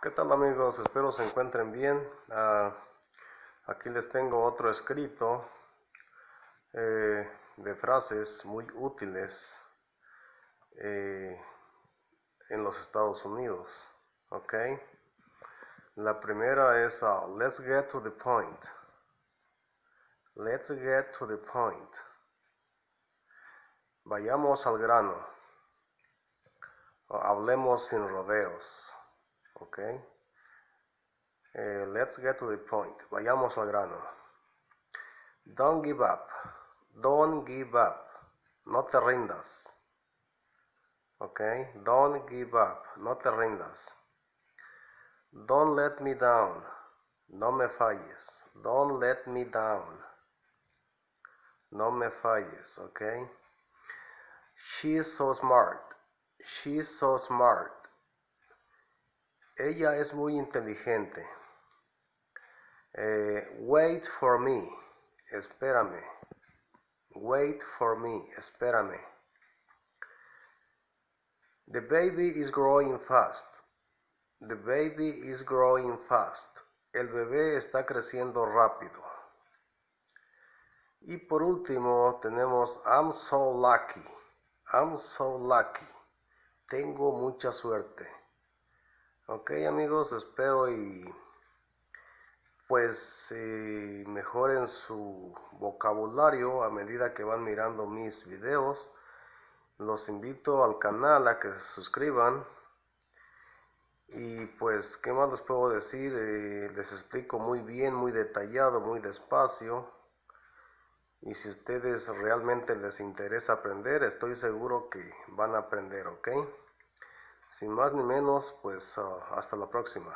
¿Qué tal amigos? Espero se encuentren bien. Ah, aquí les tengo otro escrito eh, de frases muy útiles eh, en los Estados Unidos. ¿Ok? La primera es ah, Let's get to the point. Let's get to the point. Vayamos al grano. Hablemos sin rodeos. ¿Ok? Eh, let's get to the point. Vayamos al grano. Don't give up. Don't give up. No te rindas. ¿Ok? Don't give up. No te rindas. Don't let me down. No me falles. Don't let me down. No me falles, okay She's so smart. She's so smart. Ella es muy inteligente. Eh, wait for me. Espérame. Wait for me. Espérame. The baby is growing fast. The baby is growing fast. El bebé está creciendo rápido. Y por último tenemos I'm so lucky. I'm so lucky. Tengo mucha suerte. Ok amigos, espero y pues eh, mejoren su vocabulario a medida que van mirando mis videos. Los invito al canal a que se suscriban. Y pues, ¿qué más les puedo decir? Eh, les explico muy bien, muy detallado, muy despacio. Y si ustedes realmente les interesa aprender, estoy seguro que van a aprender, ¿ok? Sin más ni menos, pues ah, hasta la próxima.